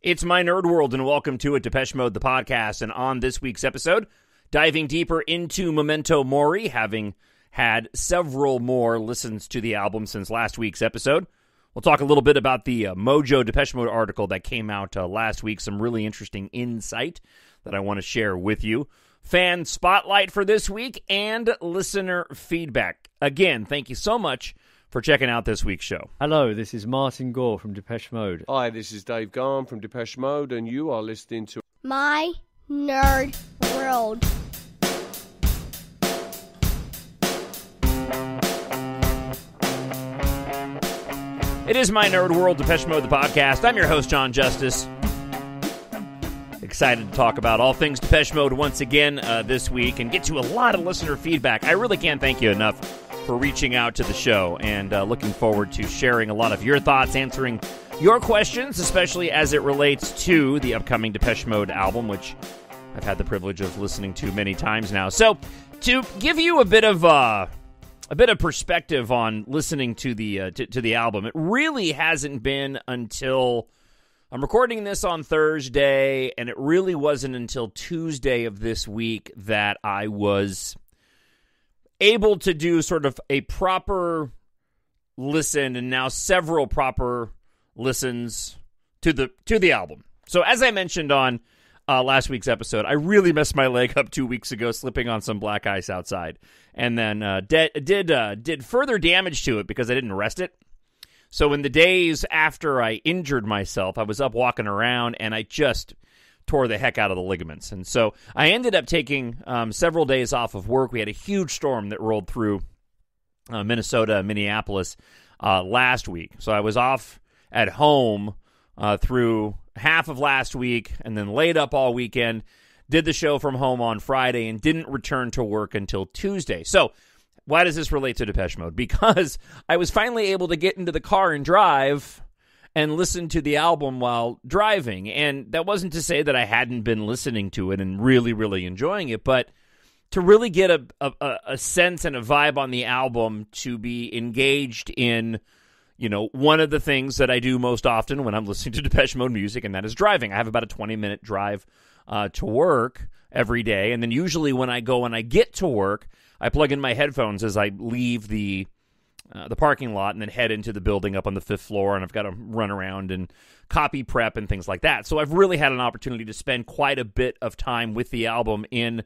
It's my nerd world, and welcome to it, Depeche Mode, the podcast. And on this week's episode, diving deeper into Memento Mori, having had several more listens to the album since last week's episode. We'll talk a little bit about the uh, Mojo Depeche Mode article that came out uh, last week, some really interesting insight that I want to share with you. Fan spotlight for this week and listener feedback. Again, thank you so much for checking out this week's show. Hello, this is Martin Gore from Depeche Mode. Hi, this is Dave Gahan from Depeche Mode, and you are listening to My Nerd World. It is My Nerd World, Depeche Mode, the podcast. I'm your host, Jon Justice. Excited to talk about all things Depeche Mode once again uh, this week and get to a lot of listener feedback. I really can't thank you enough for reaching out to the show and uh, looking forward to sharing a lot of your thoughts, answering your questions, especially as it relates to the upcoming Depeche Mode album, which I've had the privilege of listening to many times now. So, to give you a bit of uh, a bit of perspective on listening to the uh, to, to the album, it really hasn't been until I'm recording this on Thursday, and it really wasn't until Tuesday of this week that I was able to do sort of a proper listen and now several proper listens to the to the album. So as I mentioned on uh, last week's episode, I really messed my leg up two weeks ago, slipping on some black ice outside, and then uh, de- did uh, did further damage to it because I didn't rest it. So in the days after I injured myself, I was up walking around and I just tore the heck out of the ligaments. And so I ended up taking um, several days off of work. We had a huge storm that rolled through uh, Minnesota, Minneapolis uh, last week. So I was off at home uh, through half of last week and then laid up all weekend. Did the show from home on Friday and didn't return to work until Tuesday. So, why does this relate to Depeche Mode? Because I was finally able to get into the car and drive and listen to the album while driving. And that wasn't to say that I hadn't been listening to it and really, really enjoying it, but to really get a, a, a sense and a vibe on the album, to be engaged in, you know, one of the things that I do most often when I'm listening to Depeche Mode music, and that is driving. I have about a 20 minute drive uh, to work every day. And then usually when I go and I get to work, I plug in my headphones as I leave the uh, the parking lot and then head into the building up on the fifth floor and i've got to run around and copy prep and things like that. So i've really had an opportunity to spend quite a bit of time with the album in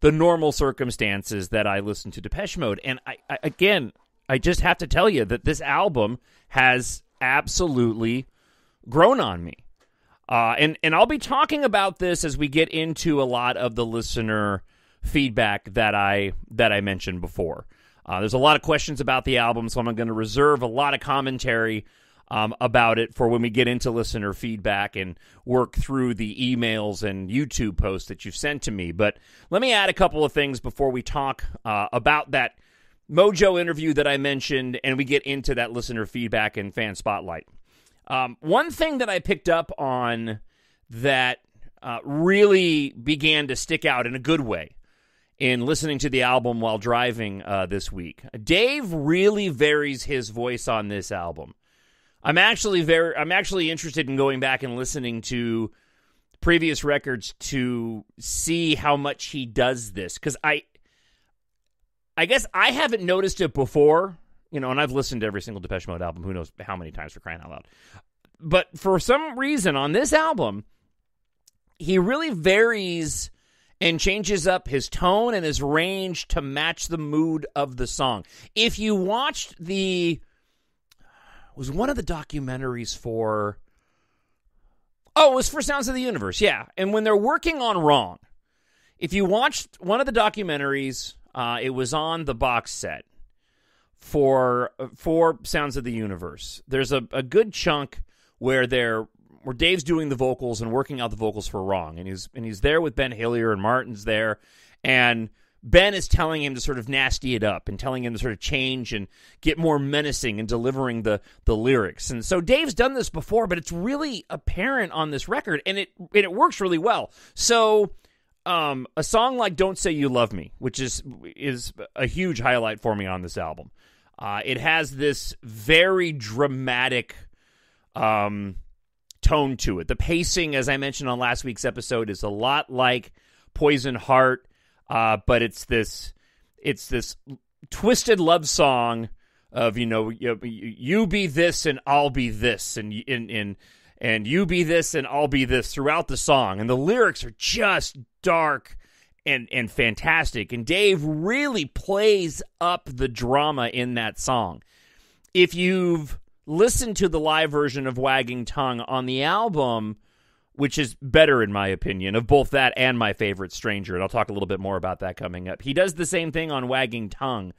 the normal circumstances that i listen to depeche mode. And I, I again i just have to tell you that this album has absolutely grown on me. Uh, and and I'll be talking about this as we get into a lot of the listener feedback that I that I mentioned before. Uh, there's a lot of questions about the album, so I'm going to reserve a lot of commentary um, about it for when we get into listener feedback and work through the emails and YouTube posts that you've sent to me. But let me add a couple of things before we talk uh, about that Mojo interview that I mentioned and we get into that listener feedback and fan spotlight. Um, one thing that I picked up on that uh, really began to stick out in a good way in listening to the album while driving uh, this week. Dave really varies his voice on this album. I'm actually very I'm actually interested in going back and listening to previous records to see how much he does this cuz I I guess I haven't noticed it before, you know, and I've listened to every single Depeche Mode album, who knows how many times for crying out loud. But for some reason on this album, he really varies and changes up his tone and his range to match the mood of the song. If you watched the was one of the documentaries for Oh, it was for Sounds of the Universe. Yeah. And when they're working on Wrong, if you watched one of the documentaries, uh, it was on the box set for for Sounds of the Universe. There's a, a good chunk where they're where Dave's doing the vocals and working out the vocals for Wrong, and he's and he's there with Ben Hillier and Martin's there, and Ben is telling him to sort of nasty it up and telling him to sort of change and get more menacing and delivering the the lyrics. And so Dave's done this before, but it's really apparent on this record, and it and it works really well. So. Um, a song like "Don't Say You Love Me," which is is a huge highlight for me on this album. Uh, it has this very dramatic um, tone to it. The pacing, as I mentioned on last week's episode, is a lot like Poison Heart, uh, but it's this it's this twisted love song of you know you, you be this and I'll be this and and and and you be this and I'll be this throughout the song and the lyrics are just dark and and fantastic and Dave really plays up the drama in that song. If you've listened to the live version of Wagging Tongue on the album, which is better in my opinion of both that and my favorite Stranger, and I'll talk a little bit more about that coming up. He does the same thing on Wagging Tongue.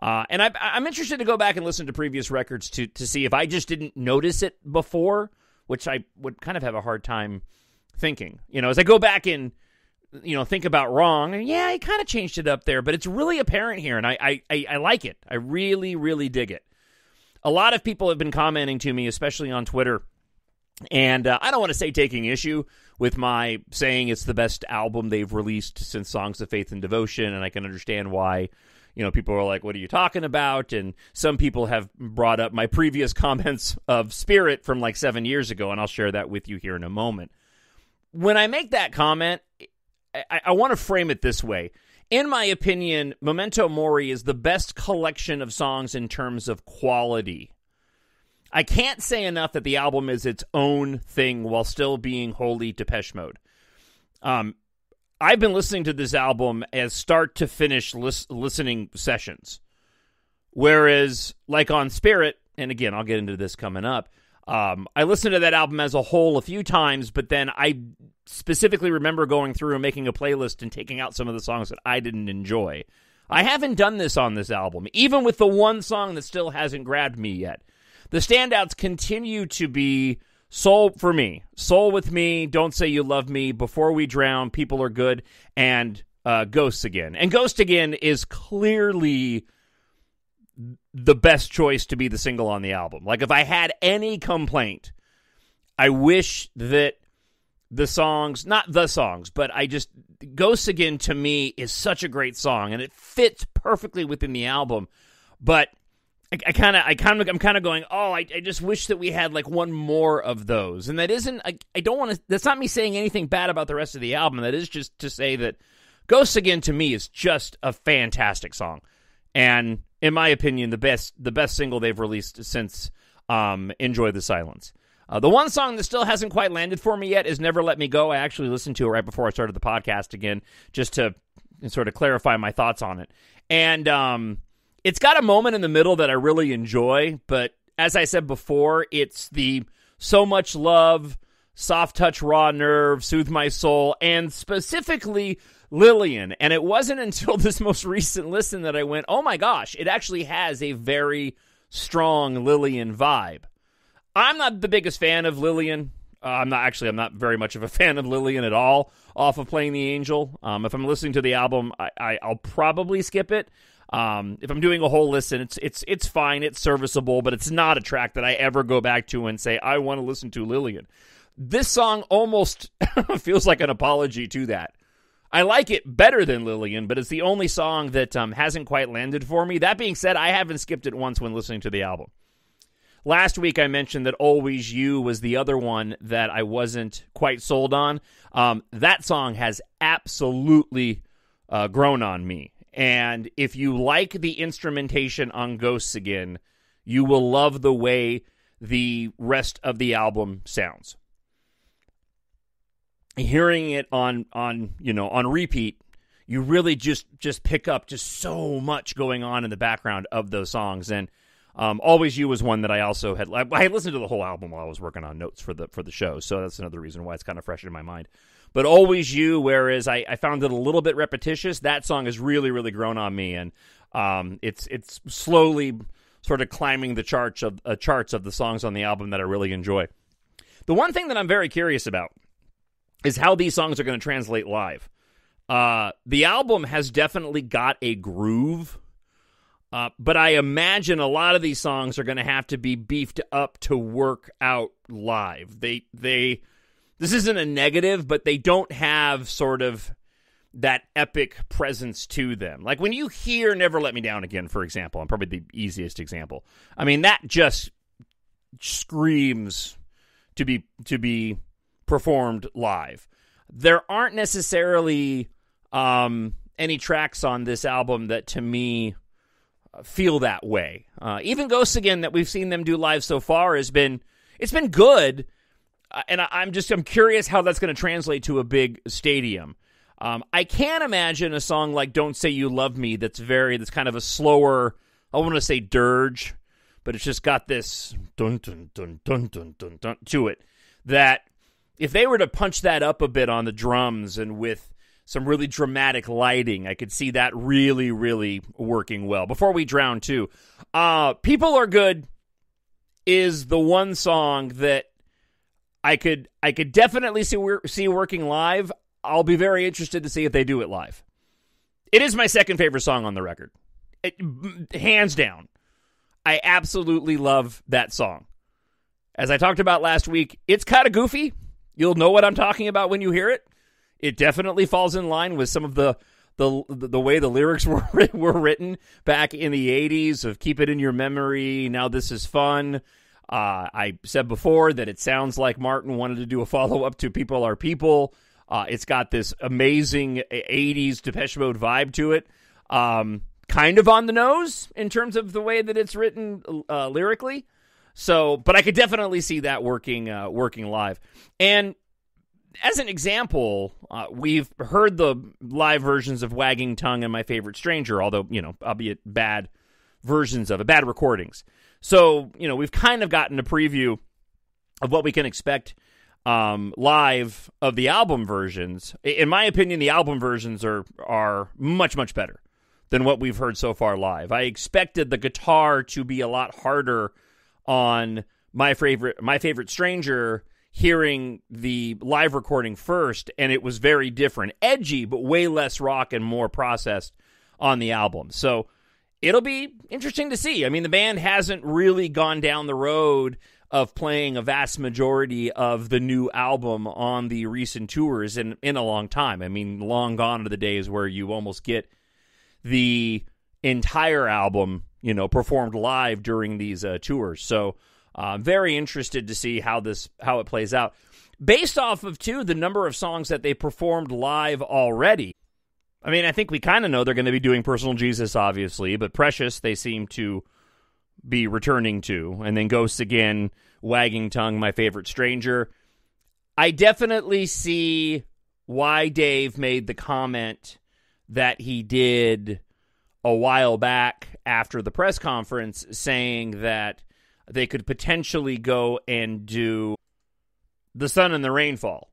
Uh, and I, I'm interested to go back and listen to previous records to to see if I just didn't notice it before, which I would kind of have a hard time thinking. You know, as I go back and you know think about wrong, yeah, I kind of changed it up there, but it's really apparent here, and I, I I, I like it. I really really dig it. A lot of people have been commenting to me, especially on Twitter, and uh, I don't want to say taking issue with my saying it's the best album they've released since Songs of Faith and Devotion, and I can understand why you know, people are like, what are you talking about? And some people have brought up my previous comments of Spirit from like seven years ago, and I'll share that with you here in a moment. When I make that comment, I, I want to frame it this way. In my opinion, Memento Mori is the best collection of songs in terms of quality. I can't say enough that the album is its own thing while still being wholly Depeche Mode. Um, I've been listening to this album as start to finish lis- listening sessions. Whereas, like on Spirit, and again, I'll get into this coming up, um, I listened to that album as a whole a few times, but then I specifically remember going through and making a playlist and taking out some of the songs that I didn't enjoy. I haven't done this on this album, even with the one song that still hasn't grabbed me yet. The standouts continue to be Soul for me. Soul with me. Don't say you love me. Before we drown. People are good. And uh, Ghosts again. And Ghost again is clearly the best choice to be the single on the album. Like if I had any complaint, I wish that the songs, not the songs, but I just Ghosts again to me is such a great song and it fits perfectly within the album. But I kind of, I kind of, I'm kind of going. Oh, I, I just wish that we had like one more of those. And that isn't. I, I don't want to. That's not me saying anything bad about the rest of the album. That is just to say that Ghosts Again to me is just a fantastic song, and in my opinion, the best, the best single they've released since um, Enjoy the Silence. Uh, the one song that still hasn't quite landed for me yet is Never Let Me Go. I actually listened to it right before I started the podcast again, just to sort of clarify my thoughts on it. And um, it's got a moment in the middle that I really enjoy, but as I said before, it's the so much love, soft touch, raw nerve, soothe my soul, and specifically Lilian. And it wasn't until this most recent listen that I went, oh my gosh, it actually has a very strong Lilian vibe. I'm not the biggest fan of Lilian. Uh, I'm not actually. I'm not very much of a fan of Lilian at all. Off of playing the Angel. Um, if I'm listening to the album, I, I, I'll probably skip it. Um, if I'm doing a whole listen, it's it's it's fine, it's serviceable, but it's not a track that I ever go back to and say I want to listen to Lilian. This song almost feels like an apology to that. I like it better than Lilian, but it's the only song that um, hasn't quite landed for me. That being said, I haven't skipped it once when listening to the album. Last week, I mentioned that Always You was the other one that I wasn't quite sold on. Um, that song has absolutely uh, grown on me. And if you like the instrumentation on Ghosts Again, you will love the way the rest of the album sounds. Hearing it on on you know on repeat, you really just just pick up just so much going on in the background of those songs. And um, Always You was one that I also had. I listened to the whole album while I was working on notes for the for the show, so that's another reason why it's kind of fresh in my mind but always you. Whereas I, I found it a little bit repetitious. That song has really, really grown on me, and um, it's it's slowly sort of climbing the charts of uh, charts of the songs on the album that I really enjoy. The one thing that I'm very curious about is how these songs are going to translate live. Uh, the album has definitely got a groove, uh, but I imagine a lot of these songs are going to have to be beefed up to work out live. They they this isn't a negative, but they don't have sort of that epic presence to them. Like when you hear Never Let Me Down Again, for example, I'm probably the easiest example. I mean, that just screams to be to be performed live. There aren't necessarily um, any tracks on this album that to me feel that way. Uh, even Ghosts Again that we've seen them do live so far has been it's been good, uh, and I, am just I'm curious how that's going to translate to a big stadium. Um, I can't imagine a song like "Don't Say You Love Me" that's very that's kind of a slower. I want to say dirge, but it's just got this dun dun dun dun dun dun dun to it. That if they were to punch that up a bit on the drums and with some really dramatic lighting, I could see that really really working well. Before we drown too, uh, "People Are Good" is the one song that I could I could definitely see see working live. I'll be very interested to see if they do it live. It is my second favorite song on the record, it, hands down. I absolutely love that song. As I talked about last week, it's kind of goofy. You'll know what I'm talking about when you hear it. It definitely falls in line with some of the the the way the lyrics were were written back in the 80s of keep it in your memory. Now this is fun. Uh, I said before that it sounds like Martin wanted to do a follow up to People Are People. Uh, it's got this amazing 80s Depeche Mode vibe to it. Um, kind of on the nose in terms of the way that it's written uh, lyrically. So, but I could definitely see that working uh, working live. And as an example, uh, we've heard the live versions of Wagging Tongue and My Favorite Stranger, although you know, albeit bad versions of it, bad recordings. So, you know, we've kind of gotten a preview of what we can expect um, live of the album versions. In my opinion, the album versions are are much much better than what we've heard so far live. I expected the guitar to be a lot harder on my favorite my favorite stranger hearing the live recording first and it was very different. Edgy but way less rock and more processed on the album. So it'll be interesting to see. I mean the band hasn't really gone down the road of playing a vast majority of the new album on the recent tours in in a long time. I mean long gone are the days where you almost get the entire album, you know, performed live during these uh, tours. So uh, very interested to see how this how it plays out. Based off of too the number of songs that they performed live already. I mean, I think we kind of know they're going to be doing Personal Jesus, obviously, but Precious they seem to be returning to, and then Ghosts again, Wagging Tongue, my favorite stranger. I definitely see why Dave made the comment that he did a while back after the press conference saying that they could potentially go and do the sun and the rainfall.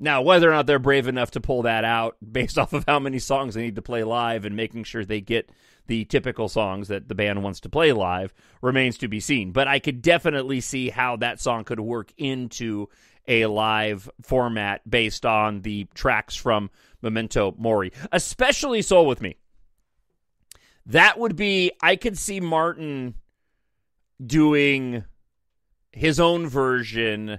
Now, whether or not they're brave enough to pull that out based off of how many songs they need to play live and making sure they get the typical songs that the band wants to play live remains to be seen. But I could definitely see how that song could work into a live format based on the tracks from Memento Mori, especially Soul with Me. That would be, I could see Martin doing his own version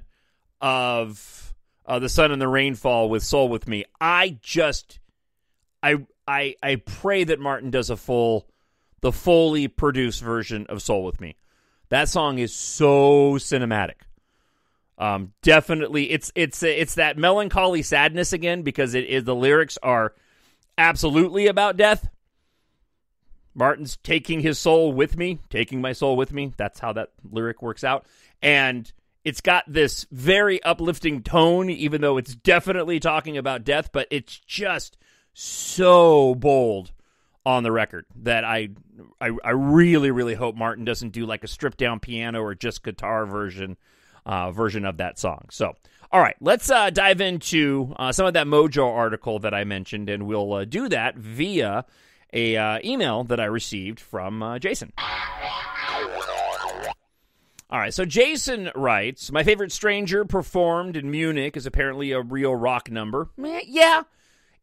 of uh, The Sun and the Rainfall with Soul with Me. I just, I, I, I pray that Martin does a full, the fully produced version of Soul with Me. That song is so cinematic. Um, definitely, it's it's it's that melancholy sadness again because it is the lyrics are absolutely about death. Martin's taking his soul with me, taking my soul with me. That's how that lyric works out, and it's got this very uplifting tone, even though it's definitely talking about death. But it's just so bold on the record that I, I, I really really hope Martin doesn't do like a stripped down piano or just guitar version uh, version of that song. So, all right, let's uh, dive into uh, some of that Mojo article that I mentioned, and we'll uh, do that via a uh, email that I received from uh, Jason. All right, so Jason writes, "My favorite stranger performed in Munich is apparently a real rock number. Yeah,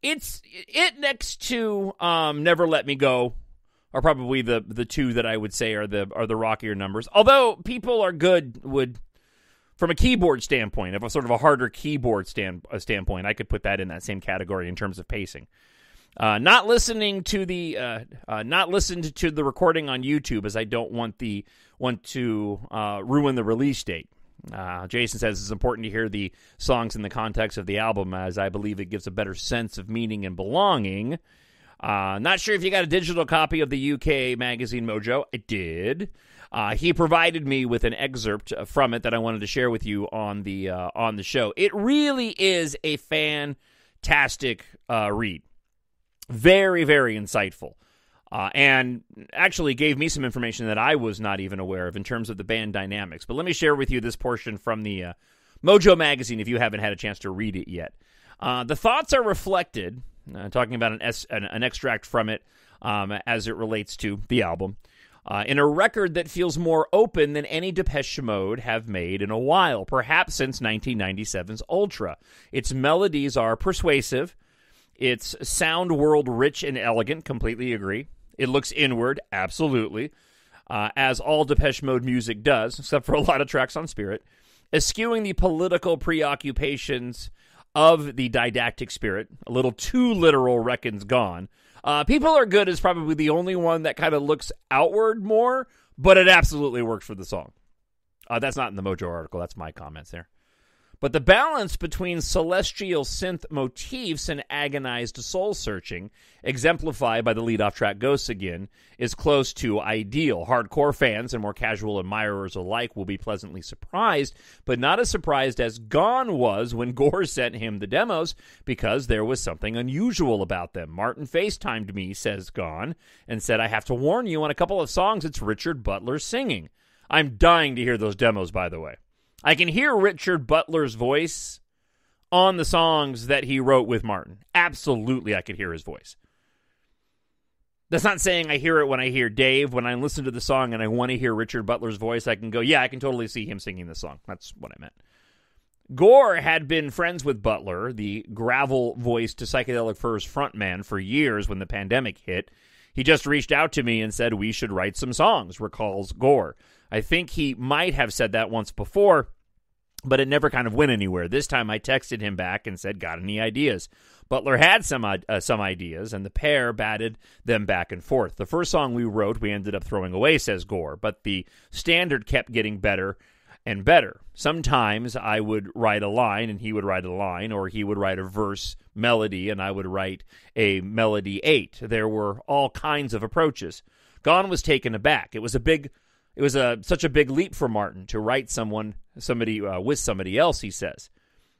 it's it next to um, Never Let Me Go." Are probably the the two that I would say are the are the rockier numbers. Although people are good would from a keyboard standpoint, of a sort of a harder keyboard stand uh, standpoint, I could put that in that same category in terms of pacing. Uh, not listening to the uh, uh, not listened to the recording on YouTube as I don't want the want to uh, ruin the release date. Uh, Jason says it's important to hear the songs in the context of the album, as I believe it gives a better sense of meaning and belonging. Uh, not sure if you got a digital copy of the UK magazine Mojo. I did. He provided me with an excerpt from it that I wanted to share with you on the on the show. It really is a fantastic read, very very insightful, uh, and actually gave me some information that I was not even aware of in terms of the band dynamics. But let me share with you this portion from the uh, Mojo magazine if you haven't had a chance to read it yet. Uh, the thoughts are reflected, talking about an, S, an, an extract from it um, as it relates to the album uh, in a record that feels more open than any Depeche Mode have made in a while, perhaps since 1997's Ultra. Its melodies are persuasive, its sound world rich and elegant, completely agree. It looks inward, absolutely, uh, as all Depeche Mode music does, except for a lot of tracks on Spirit, eschewing the political preoccupations of the didactic spirit. A little too literal reckons Gahan uh, People Are Good is probably the only one that kind of looks outward more, but it absolutely works for the song. Uh, that's not in the Mojo article. That's my comments there. But the balance between celestial synth motifs and agonized soul searching, exemplified by the lead-off track Ghosts Again, is close to ideal. Hardcore fans and more casual admirers alike will be pleasantly surprised, but not as surprised as Gahan was when Gore sent him the demos because there was something unusual about them. Martin FaceTimed me, says Gahan, and said, I have to warn you on a couple of songs it's Richard Butler singing. I'm dying to hear those demos, by the way. I can hear Richard Butler's voice on the songs that he wrote with Martin. Absolutely, I could hear his voice. That's not saying I hear it when I hear Dave. When I listen to the song and I want to hear Richard Butler's voice, I can go, yeah, I can totally see him singing this song. That's what I meant. Gore had been friends with Butler, the gravel voiced to Psychedelic Furs frontman, for years when the pandemic hit. He just reached out to me and said we should write some songs, recalls Gore. I think he might have said that once before, but it never kind of went anywhere. This time I texted him back and said, Got any ideas? Butler had some uh, some ideas, and the pair batted them back and forth. The first song we wrote, we ended up throwing away, says Gore, but the standard kept getting better and better. Sometimes I would write a line and he would write a line, or he would write a verse melody and I would write a melody eight. There were all kinds of approaches. Gahan was taken aback. It was a big it was a such a big leap for Martin to write someone somebody uh, with somebody else. He says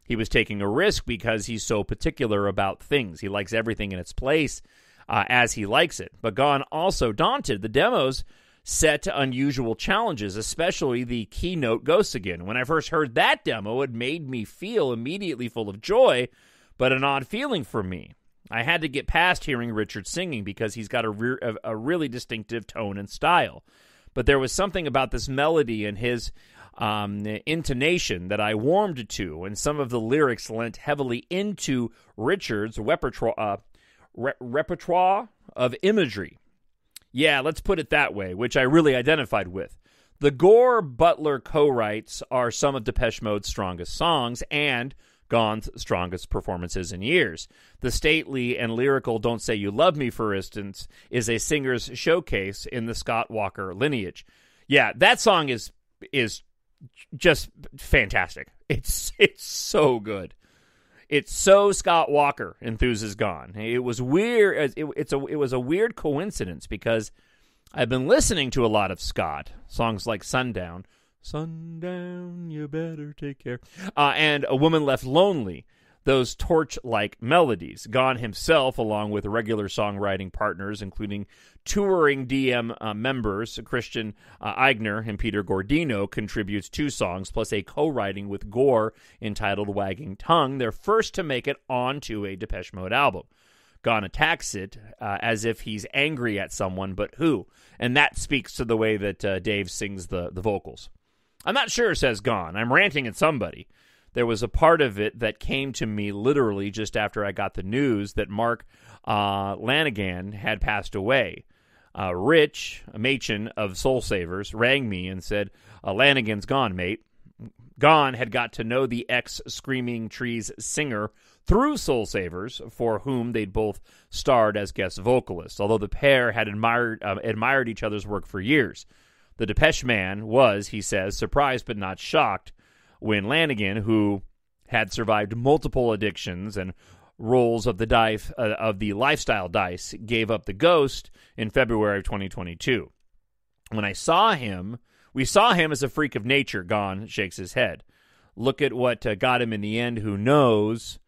he was taking a risk because he's so particular about things. He likes everything in its place uh, as he likes it. But Gahan also daunted. The demos set unusual challenges, especially the keynote Ghosts Again. When I first heard that demo, it made me feel immediately full of joy, but an odd feeling for me. I had to get past hearing Richard singing because he's got a, re- a, a really distinctive tone and style but there was something about this melody and his um, intonation that I warmed to, and some of the lyrics lent heavily into Richard's repertoire, uh, re- repertoire of imagery. Yeah, let's put it that way, which I really identified with. The Gore Butler co writes are some of Depeche Mode's strongest songs, and Gahan's strongest performances in years. The stately and lyrical Don't Say You Love Me, for instance, is a singer's showcase in the Scott Walker lineage. Yeah, that song is is just fantastic. It's it's so good. It's so Scott Walker. Enthuse is Gahan. It was weird. It, it's a it was a weird coincidence because I've been listening to a lot of Scott songs like Sundown, Sundown, you better take care. Uh, and A Woman Left Lonely, those torch like melodies. Gahan himself, along with regular songwriting partners, including touring DM uh, members Christian uh, Eigner and Peter Gordeno, contributes two songs, plus a co writing with Gore entitled Wagging Tongue, their first to make it onto a Depeche Mode album. Gahan attacks it uh, as if he's angry at someone, but who? And that speaks to the way that uh, Dave sings the, the vocals. I'm not sure, says Gahan. I'm ranting at somebody. There was a part of it that came to me literally just after I got the news that Mark uh, Lanegan had passed away. Uh, Rich, a Machin of Soul Savers, rang me and said, uh, Lanegan's gone, mate. Gahan had got to know the ex Screaming Trees singer through Soul Savers, for whom they'd both starred as guest vocalists, although the pair had admired, uh, admired each other's work for years. The Depeche Man was, he says, surprised but not shocked when Lanegan, who had survived multiple addictions and rolls of the uh, of the lifestyle dice, gave up the ghost in February of 2022. When I saw him, we saw him as a freak of nature. Gahan shakes his head. Look at what uh, got him in the end. Who knows?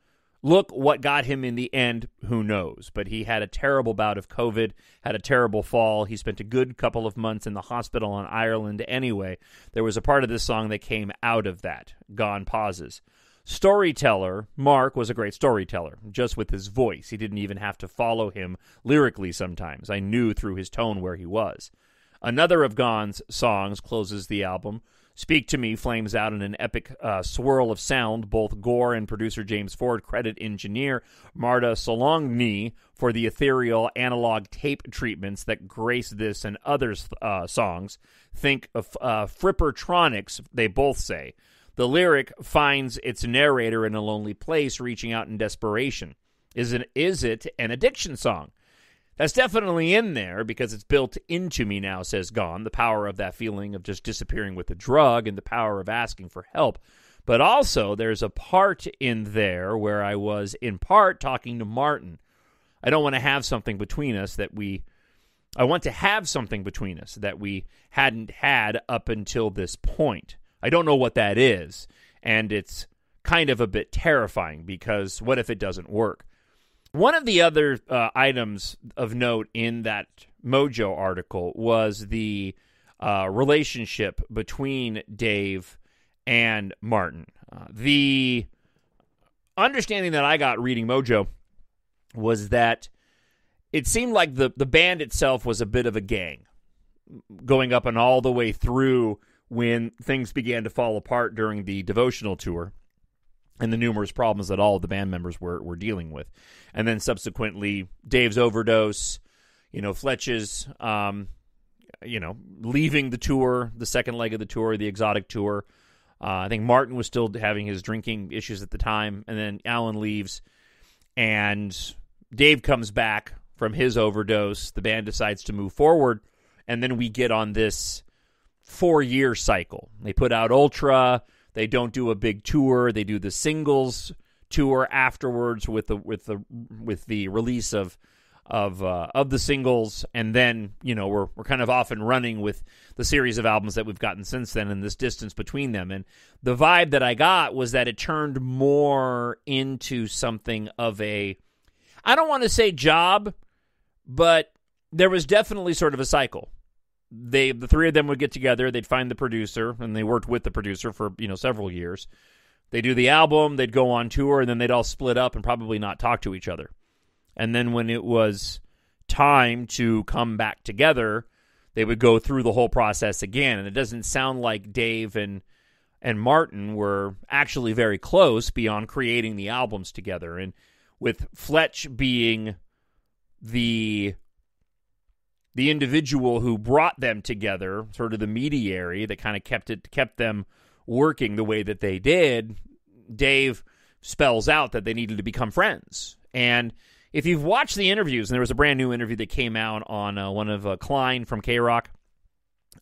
Look what got him in the end. Who knows? But he had a terrible bout of COVID, had a terrible fall. He spent a good couple of months in the hospital in Ireland anyway. There was a part of this song that came out of that. Gahan pauses. Storyteller, Mark was a great storyteller, just with his voice. He didn't even have to follow him lyrically sometimes. I knew through his tone where he was. Another of Gahan's songs closes the album. Speak to Me flames out in an epic uh, swirl of sound. Both Gore and producer James Ford credit engineer Marta Salogni for the ethereal analog tape treatments that grace this and others' uh, songs. Think of uh, Frippertronics, they both say. The lyric finds its narrator in a lonely place, reaching out in desperation. Is it, is it an addiction song? That's definitely in there because it's built into me now, says Gahan. The power of that feeling of just disappearing with the drug and the power of asking for help. But also, there's a part in there where I was, in part, talking to Martin. I don't want to have something between us that we. I want to have something between us that we hadn't had up until this point. I don't know what that is. And it's kind of a bit terrifying because what if it doesn't work? One of the other uh, items of note in that Mojo article was the uh, relationship between Dave and Martin. Uh, the understanding that I got reading Mojo was that it seemed like the, the band itself was a bit of a gang, going up and all the way through when things began to fall apart during the devotional tour and the numerous problems that all of the band members were, were dealing with. And then subsequently, Dave's overdose, you know, Fletch's, um, you know, leaving the tour, the second leg of the tour, the exotic tour. Uh, I think Martin was still having his drinking issues at the time. And then Alan leaves, and Dave comes back from his overdose. The band decides to move forward. And then we get on this four year cycle. They put out Ultra they don't do a big tour. They do the singles tour afterwards with the with the with the release of of uh, of the singles, and then you know we're we're kind of off and running with the series of albums that we've gotten since then, and this distance between them. And the vibe that I got was that it turned more into something of a I don't want to say job, but there was definitely sort of a cycle they the three of them would get together they'd find the producer and they worked with the producer for you know several years. They do the album they'd go on tour and then they'd all split up and probably not talk to each other. And then when it was time to come back together they would go through the whole process again. And it doesn't sound like dave and and martin were actually very close beyond creating the albums together. And with fletch being the the individual who brought them together, sort of the mediary that kind of kept it kept them working the way that they did, Dave spells out that they needed to become friends. And if you've watched the interviews, and there was a brand new interview that came out on uh, one of uh, Klein from KROQ,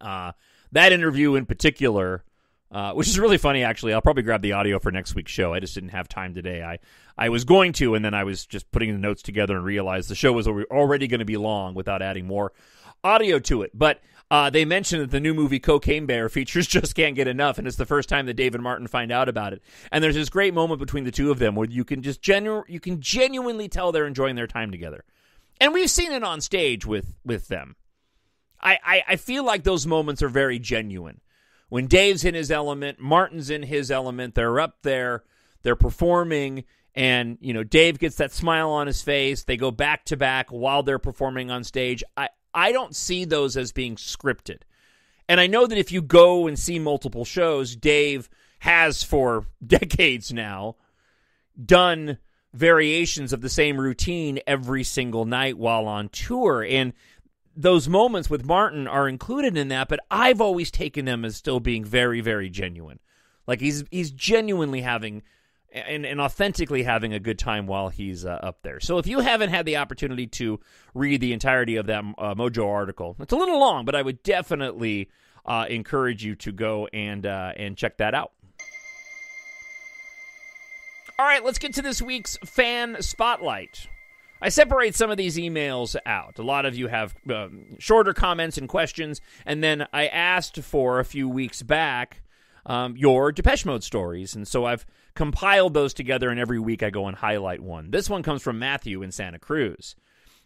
uh, that interview in particular uh, which is really funny, actually. I'll probably grab the audio for next week's show. I just didn't have time today. I, I was going to, and then I was just putting the notes together and realized the show was already going to be long without adding more audio to it. But uh, they mentioned that the new movie Cocaine Bear features Just Can't Get Enough, and it's the first time that Dave and Martin find out about it. And there's this great moment between the two of them where you can just genu- you can genuinely tell they're enjoying their time together. And we've seen it on stage with with them. I, I, I feel like those moments are very genuine when Dave's in his element, Martin's in his element, they're up there, they're performing, and you know Dave gets that smile on his face. They go back to back while they're performing on stage. I I don't see those as being scripted. And I know that if you go and see multiple shows, Dave has for decades now done variations of the same routine every single night while on tour. And those moments with Martin are included in that, but I've always taken them as still being very, very genuine. Like he's he's genuinely having and, and authentically having a good time while he's uh, up there. So if you haven't had the opportunity to read the entirety of that uh, Mojo article, it's a little long, but I would definitely uh, encourage you to go and uh, and check that out. All right, let's get to this week's fan spotlight. I separate some of these emails out. A lot of you have um, shorter comments and questions, and then I asked for a few weeks back um, your Depeche Mode stories, and so I've compiled those together, and every week I go and highlight one. This one comes from Matthew in Santa Cruz.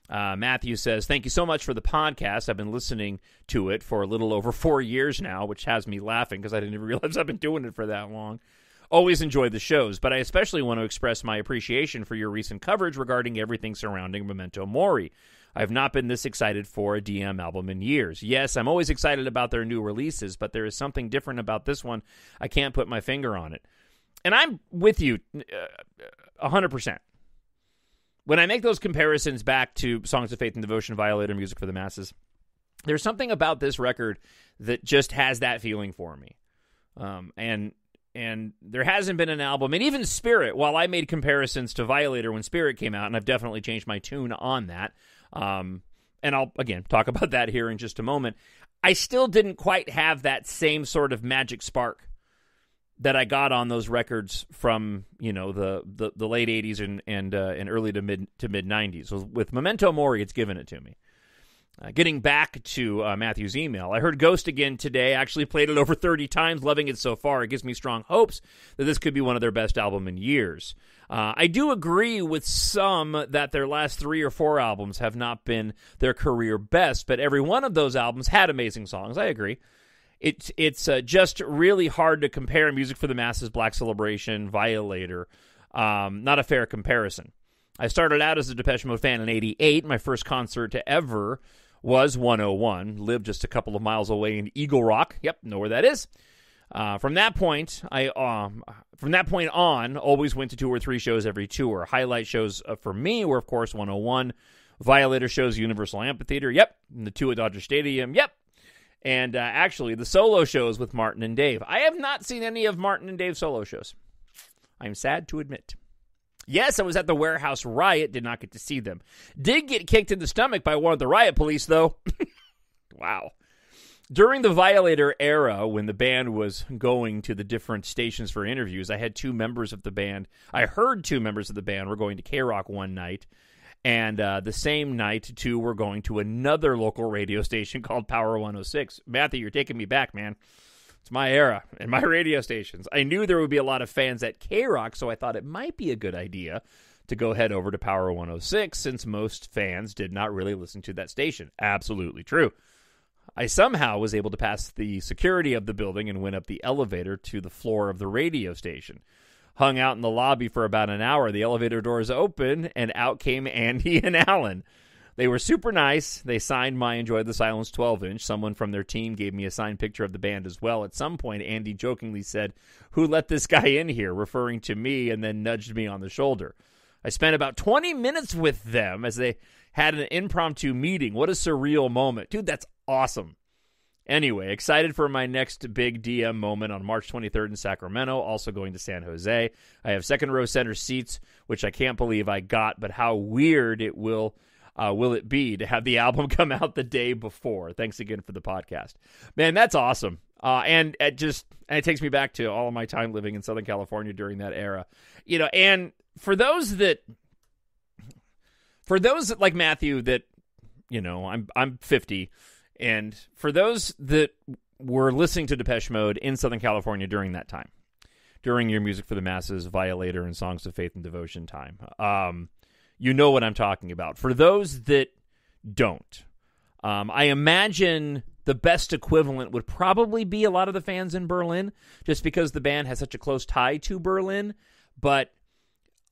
Uh, Matthew says, Thank you so much for the podcast. I've been listening to it for a little over four years now, which has me laughing because I didn't even realize I've been doing it for that long. Always enjoy the shows, but I especially want to express my appreciation for your recent coverage regarding everything surrounding Memento Mori. I have not been this excited for a DM album in years. Yes, I'm always excited about their new releases, but there is something different about this one. I can't put my finger on it. And I'm with you uh, 100%. When I make those comparisons back to Songs of Faith and Devotion, Violator, Music for the Masses, there's something about this record that just has that feeling for me. Um, and and there hasn't been an album and even spirit while i made comparisons to violator when spirit came out and i've definitely changed my tune on that um, and i'll again talk about that here in just a moment i still didn't quite have that same sort of magic spark that i got on those records from you know the the, the late 80s and and, uh, and early to mid to mid 90s with memento mori it's given it to me uh, getting back to uh, Matthew's email, I heard Ghost again today. Actually, played it over 30 times, loving it so far. It gives me strong hopes that this could be one of their best albums in years. Uh, I do agree with some that their last three or four albums have not been their career best, but every one of those albums had amazing songs. I agree. It's it's uh, just really hard to compare Music for the Masses, Black Celebration, Violator. Um, not a fair comparison. I started out as a Depeche Mode fan in '88. My first concert to ever was 101. Lived just a couple of miles away in Eagle Rock. Yep, know where that is. Uh, from that point, I um, from that point on, always went to two or three shows every tour. Highlight shows uh, for me were, of course, 101. Violator shows, Universal Amphitheater. Yep, and the two at Dodger Stadium. Yep, and uh, actually the solo shows with Martin and Dave. I have not seen any of Martin and Dave's solo shows. I'm sad to admit. Yes, I was at the warehouse riot, did not get to see them. Did get kicked in the stomach by one of the riot police, though. wow. During the Violator era, when the band was going to the different stations for interviews, I had two members of the band. I heard two members of the band were going to KROQ one night, and uh, the same night, two were going to another local radio station called Power 106. Matthew, you're taking me back, man. It's my era and my radio stations. I knew there would be a lot of fans at KROQ, so I thought it might be a good idea to go head over to Power 106 since most fans did not really listen to that station. Absolutely true. I somehow was able to pass the security of the building and went up the elevator to the floor of the radio station. Hung out in the lobby for about an hour. The elevator doors open, and out came Andy and Alan. They were super nice. They signed my Enjoy the Silence 12 inch. Someone from their team gave me a signed picture of the band as well. At some point, Andy jokingly said, Who let this guy in here? referring to me, and then nudged me on the shoulder. I spent about 20 minutes with them as they had an impromptu meeting. What a surreal moment. Dude, that's awesome. Anyway, excited for my next big DM moment on March 23rd in Sacramento, also going to San Jose. I have second row center seats, which I can't believe I got, but how weird it will uh, will it be to have the album come out the day before? Thanks again for the podcast, man. That's awesome. Uh, and it just and it takes me back to all of my time living in Southern California during that era, you know. And for those that, for those that, like Matthew, that you know, I'm I'm 50, and for those that were listening to Depeche Mode in Southern California during that time, during your Music for the Masses, Violator, and Songs of Faith and Devotion time. Um, you know what I'm talking about. For those that don't, um, I imagine the best equivalent would probably be a lot of the fans in Berlin, just because the band has such a close tie to Berlin. But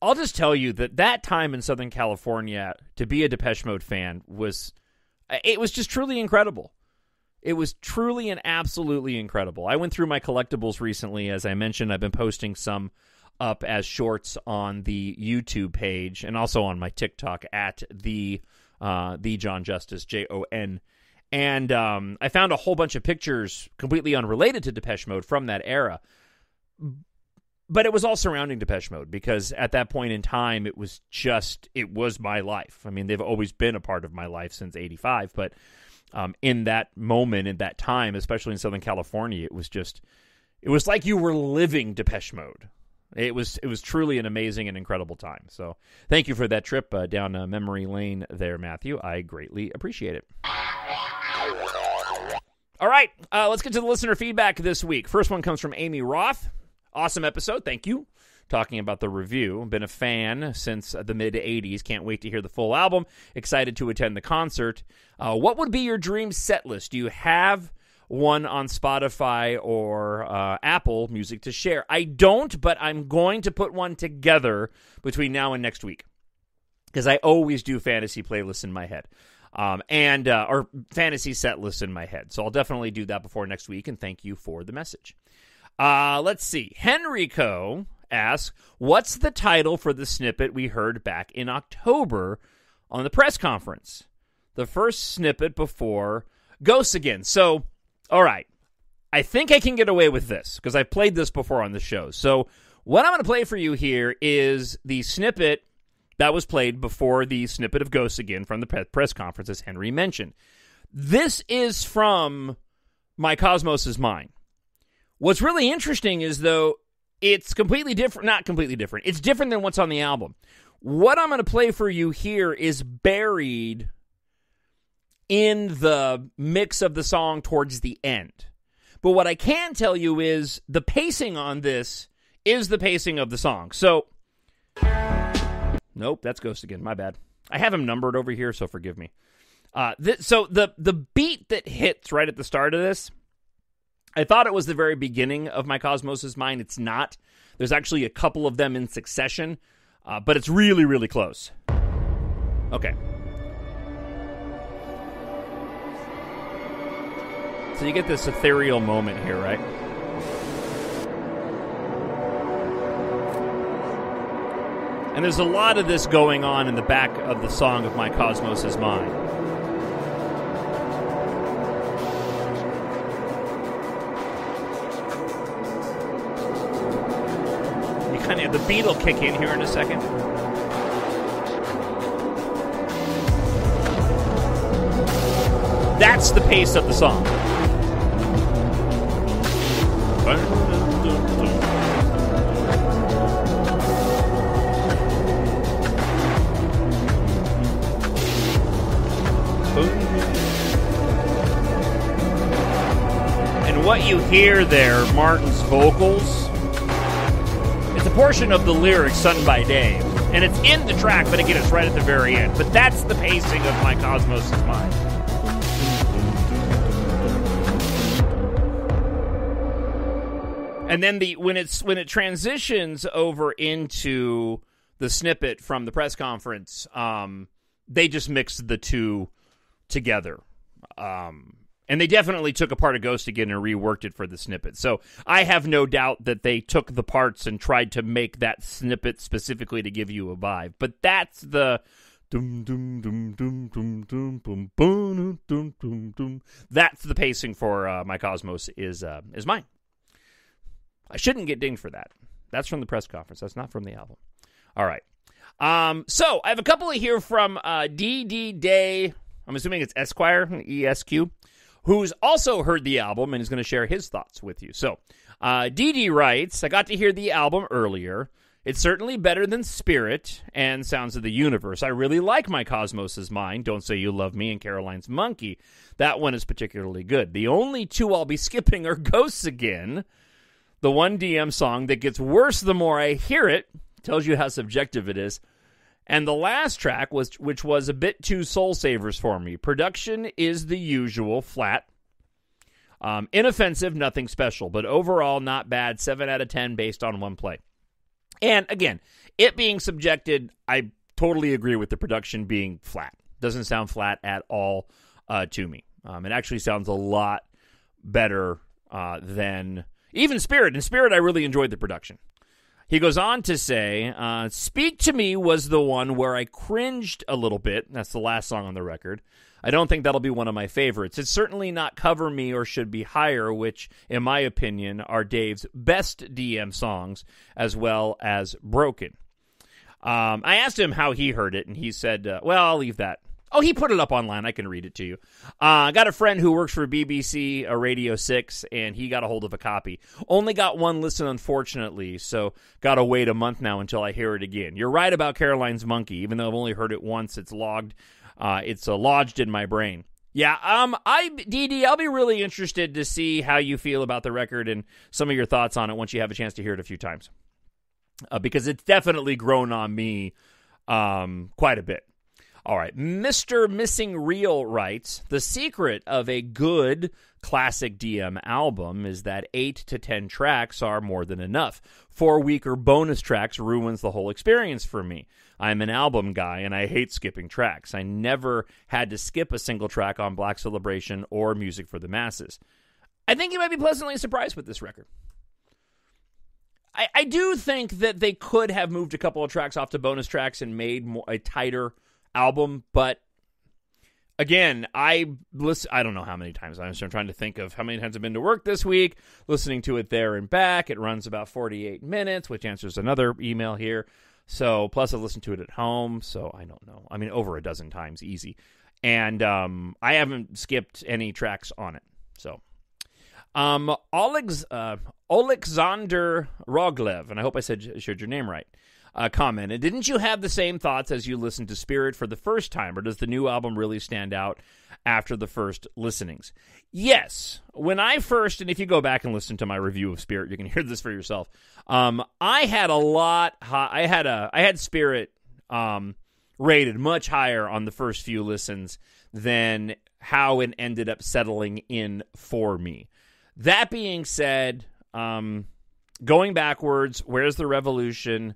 I'll just tell you that that time in Southern California to be a Depeche Mode fan was it was just truly incredible. It was truly and absolutely incredible. I went through my collectibles recently, as I mentioned. I've been posting some up as shorts on the YouTube page and also on my TikTok at the uh, the Jon Justice J O N. And um, I found a whole bunch of pictures completely unrelated to Depeche Mode from that era. But it was all surrounding Depeche Mode because at that point in time, it was just, it was my life. I mean, they've always been a part of my life since 85. But um, in that moment, in that time, especially in Southern California, it was just, it was like you were living Depeche Mode It was it was truly an amazing and incredible time. So thank you for that trip uh, down uh, memory lane there, Matthew. I greatly appreciate it. All right, uh, let's get to the listener feedback this week. First one comes from Amy Roth. Awesome episode. Thank you. Talking about the review. Been a fan since the mid 80s. Can't wait to hear the full album. Excited to attend the concert. Uh, what would be your dream set list? Do you have one on Spotify or uh, Apple Music to share? I don't, but I'm going to put one together between now and next week because I always do fantasy playlists in my head um, and uh, or fantasy set lists in my head. So I'll definitely do that before next week. And thank you for the message. Uh, let's see. Henrico asks, "What's the title for the snippet we heard back in October on the press conference? The first snippet before Ghosts Again." So, all right. I think I can get away with this because I've played this before on the show. So, what I'm going to play for you here is the snippet that was played before the snippet of Ghosts Again from the press conference, as Henry mentioned. This is from My Cosmos' is Mine. What's really interesting is, though, it's completely different. Not completely different. It's different than what's on the album. What I'm going to play for you here is buried in the mix of the song towards the end. But what I can tell you is the pacing on this is the pacing of the song. So, nope, that's Ghost again. My bad. I have him numbered over here, so forgive me. Uh, th- so the the beat that hits right at the start of this, I thought it was the very beginning of my Cosmos' mind. It's not. There's actually a couple of them in succession, uh, but it's really really close. Okay. So you get this ethereal moment here, right? And there's a lot of this going on in the back of the song of My Cosmos is Mine. You kind of have the beat will kick in here in a second. That's the pace of the song. And what you hear there, Martin's vocals, it's a portion of the lyrics sung by Dave. And it's in the track, but again, it's right at the very end. But that's the pacing of My Cosmos is Mine. Uh-huh. And then the when it's when it transitions over into the snippet from the press conference, um, they just mixed the two together. Um, and they definitely took apart a ghost again and reworked it for the snippet. So I have no doubt that they took the parts and tried to make that snippet specifically to give you a vibe. But that's the that's the pacing for uh, my Cosmos is uh, is mine. I shouldn't get dinged for that. That's from the press conference. That's not from the album. All right. Um, so I have a couple here from uh, DD Day. I'm assuming it's Esquire, ESQ, who's also heard the album and is going to share his thoughts with you. So uh, DD writes, I got to hear the album earlier. It's certainly better than Spirit and Sounds of the Universe. I really like My Cosmos is Mine, Don't Say You Love Me, and Caroline's Monkey. That one is particularly good. The only two I'll be skipping are Ghosts Again, the one DM song that gets worse the more I hear it, tells you how subjective it is. And the last track was which was a bit too Soulsavers for me. Production is the usual, flat. Um, inoffensive, nothing special, but overall not bad. 7 out of 10 based on one play. And again, it being subjected, I totally agree with the production being flat. Doesn't sound flat at all uh, to me. Um, it actually sounds a lot better uh, than even Spirit. In Spirit, I really enjoyed the production. He goes on to say, uh, Speak to Me was the one where I cringed a little bit. That's the last song on the record. I don't think that'll be one of my favorites. It's certainly not Cover Me or Should Be Higher, which, in my opinion, are Dave's best DM songs, as well as Broken. Um, I asked him how he heard it, and he said, uh, Well, I'll leave that Oh, he put it up online. I can read it to you. Uh, I got a friend who works for BBC uh, Radio 6, and he got a hold of a copy. Only got one listen, unfortunately, so got to wait a month now until I hear it again. You're right about Caroline's Monkey. Even though I've only heard it once, it's logged. Uh, it's uh, lodged in my brain. Yeah, um, I DD, I'll be really interested to see how you feel about the record and some of your thoughts on it once you have a chance to hear it a few times, uh, because it's definitely grown on me um, quite a bit. All right, Mr. Missing Real writes The secret of a good classic DM album is that 8 to 10 tracks are more than enough. Four weaker bonus tracks ruins the whole experience for me. I'm an album guy and I hate skipping tracks. I never had to skip a single track on Black Celebration or Music for the Masses. I think you might be pleasantly surprised with this record. I, I do think that they could have moved a couple of tracks off to bonus tracks and made more, a tighter album, but again, I listen. I don't know how many times I'm, trying to think of how many times I've been to work this week, listening to it there and back. It runs about 48 minutes, which answers another email here. So plus I listened to it at home, so I don't know. I mean, over a dozen times, easy. And um, I haven't skipped any tracks on it. So, um, Olex, uh, Alexander Roglev, and I hope I said shared your name right. Uh, commented, didn't you have the same thoughts as you listened to Spirit for the first time, or does the new album really stand out after the first listenings? Yes. When I first, and if you go back and listen to my review of Spirit, you can hear this for yourself. Um, I had a lot. I had a. I had Spirit um, rated much higher on the first few listens than how it ended up settling in for me. That being said, um, going backwards, where's the revolution?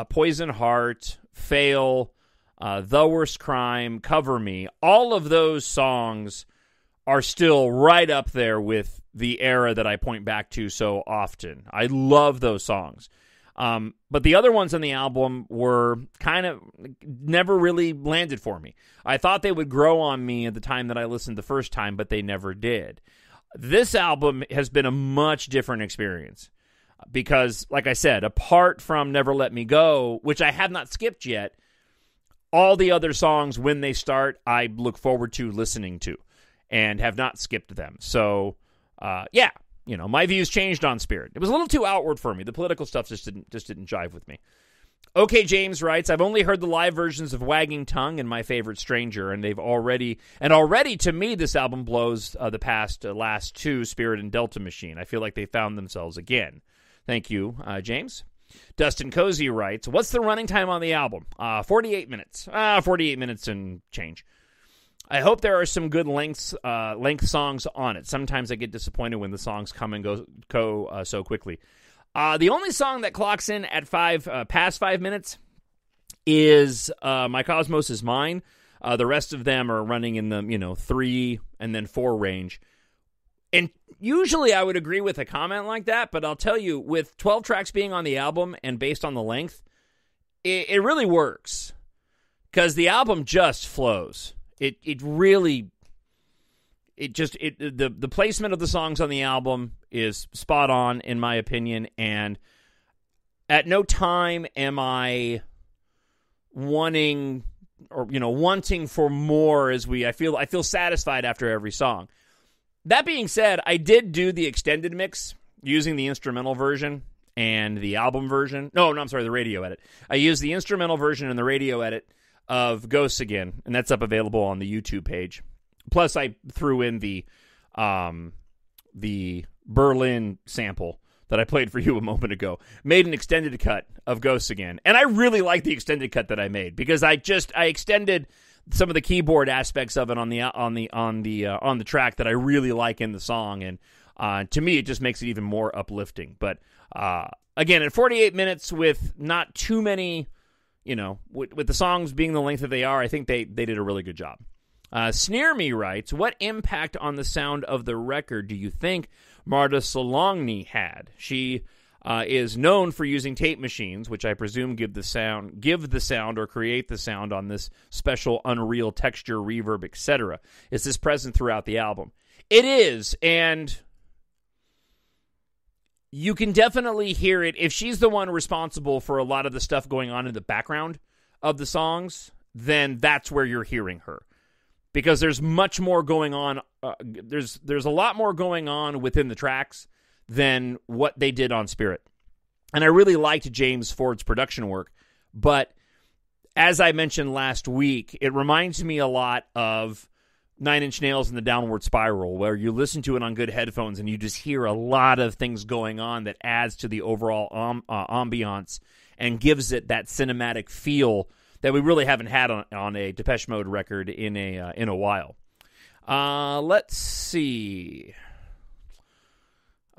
A poison heart, fail, uh, the worst crime, cover me. All of those songs are still right up there with the era that I point back to so often. I love those songs. Um, but the other ones on the album were kind of never really landed for me. I thought they would grow on me at the time that I listened the first time, but they never did. This album has been a much different experience because, like I said, apart from Never Let Me Go, which I have not skipped yet, all the other songs, when they start, I look forward to listening to and have not skipped them. So, uh, yeah, you know, my views changed on Spirit. It was a little too outward for me. The political stuff just didn't just didn't jive with me. Okay, James writes, I've only heard the live versions of Wagging Tongue and My Favorite Stranger, and they've already and already to me this album blows uh, the past uh, last two Spirit and Delta Machine. I feel like they found themselves again. Thank you, uh, James. Dustin Cozy writes, "What's the running time on the album? Uh, 48 minutes. Uh, 48 minutes and change. I hope there are some good lengths, uh, length songs on it. Sometimes I get disappointed when the songs come and go, go uh, so quickly. Uh, the only song that clocks in at five uh, past five minutes is uh, "My Cosmos Is Mine." Uh, the rest of them are running in the you know three and then four range. And usually I would agree with a comment like that, but I'll tell you, with 12 tracks being on the album and based on the length, it, it really works because the album just flows. It it really it just it the the placement of the songs on the album is spot on in my opinion and at no time am I wanting or you know wanting for more as we I feel I feel satisfied after every song. That being said, I did do the extended mix using the instrumental version and the album version. No, no, I'm sorry, the radio edit. I used the instrumental version and the radio edit of Ghosts again, and that's up available on the YouTube page. Plus, I threw in the um, the Berlin sample that I played for you a moment ago. Made an extended cut of Ghosts again, and I really like the extended cut that I made because I just I extended some of the keyboard aspects of it on the on the on the uh, on the track that I really like in the song, and uh, to me it just makes it even more uplifting. But uh, again, at 48 minutes with not too many you know, with, with, the songs being the length that they are, I think they, they did a really good job. Uh, Sneer Me writes, What impact on the sound of the record do you think Marta Salogni had? She uh, is known for using tape machines, which I presume give the sound, give the sound or create the sound on this special Unreal texture, reverb, etc. Is this present throughout the album? It is, and you can definitely hear it if she's the one responsible for a lot of the stuff going on in the background of the songs then that's where you're hearing her because there's much more going on. Uh, there's there's a lot more going on within the tracks than what they did on Spirit, and I really liked James Ford's production work. But as I mentioned last week, it reminds me a lot of Nine Inch Nails and the Downward Spiral, where you listen to it on good headphones and you just hear a lot of things going on that adds to the overall um, uh, ambiance and gives it that cinematic feel that we really haven't had on, on a Depeche Mode record in a uh, in a while. Uh, let's see.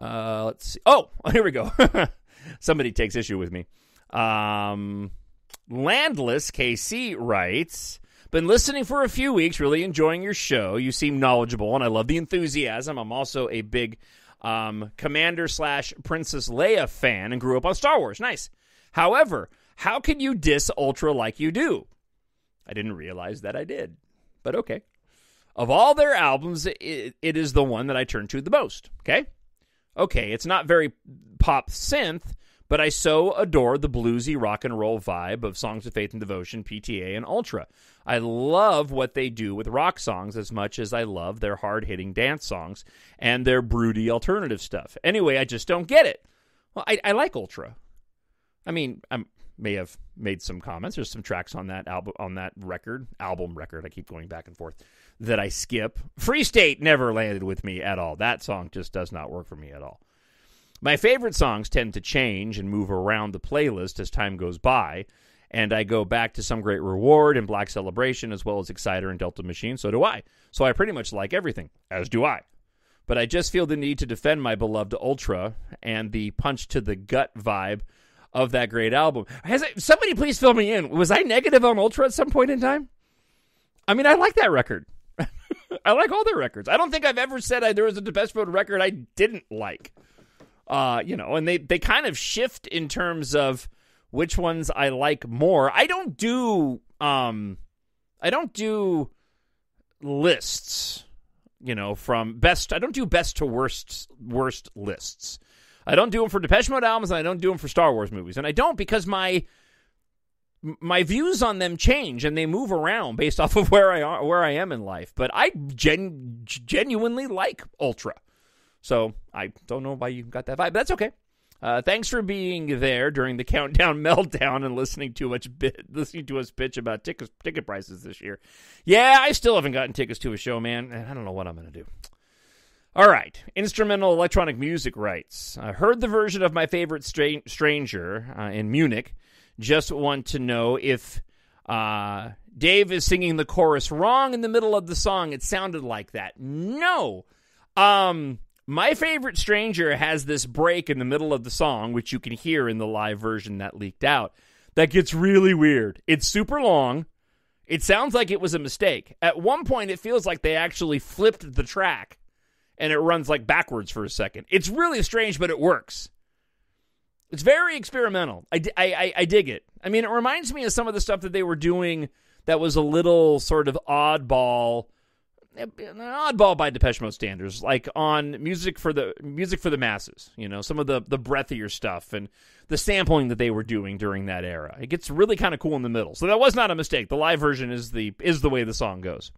Uh, let's see. Oh, here we go. Somebody takes issue with me. Um, Landless KC writes. Been listening for a few weeks, really enjoying your show. You seem knowledgeable, and I love the enthusiasm. I'm also a big um, Commander slash Princess Leia fan and grew up on Star Wars. Nice. However, how can you diss Ultra like you do? I didn't realize that I did, but okay. Of all their albums, it, it is the one that I turn to the most. Okay? Okay, it's not very pop synth, but I so adore the bluesy rock and roll vibe of Songs of Faith and Devotion, PTA, and Ultra. I love what they do with rock songs as much as I love their hard hitting dance songs and their broody alternative stuff. Anyway, I just don't get it. Well, I, I like Ultra. I mean, I'm may have made some comments. There's some tracks on that album on that record, album record. I keep going back and forth that I skip. Free State never landed with me at all. That song just does not work for me at all. My favorite songs tend to change and move around the playlist as time goes by, and I go back to some great reward and Black Celebration as well as Exciter and Delta Machine. So do I. So I pretty much like everything, as do I. But I just feel the need to defend my beloved Ultra and the punch to the gut vibe of that great album. Has it, somebody please fill me in? Was I negative on Ultra at some point in time? I mean, I like that record. I like all their records. I don't think I've ever said I, there was a Depeche Mode record I didn't like. Uh, you know, and they they kind of shift in terms of which ones I like more. I don't do um, I don't do lists. You know, from best. I don't do best to worst worst lists. I don't do them for Depeche Mode albums, and I don't do them for Star Wars movies, and I don't because my my views on them change and they move around based off of where I are, where I am in life. But I gen, genuinely like Ultra, so I don't know why you got that vibe. But that's okay. Uh, thanks for being there during the countdown meltdown and listening to much bit, listening to us bitch about ticket ticket prices this year. Yeah, I still haven't gotten tickets to a show, man. I don't know what I'm gonna do. All right, instrumental electronic music rights. I heard the version of my favorite stra- stranger uh, in Munich. Just want to know if uh, Dave is singing the chorus wrong in the middle of the song. It sounded like that. No. Um, my favorite stranger has this break in the middle of the song, which you can hear in the live version that leaked out. That gets really weird. It's super long. It sounds like it was a mistake. At one point, it feels like they actually flipped the track and it runs like backwards for a second. It's really strange, but it works. It's very experimental. I, I, I, dig it. I mean, it reminds me of some of the stuff that they were doing that was a little sort of oddball, eh, oddball by Depeche Mode standards, like on music for the music for the masses. You know, some of the the breathier stuff and the sampling that they were doing during that era. It gets really kind of cool in the middle. So that was not a mistake. The live version is the is the way the song goes.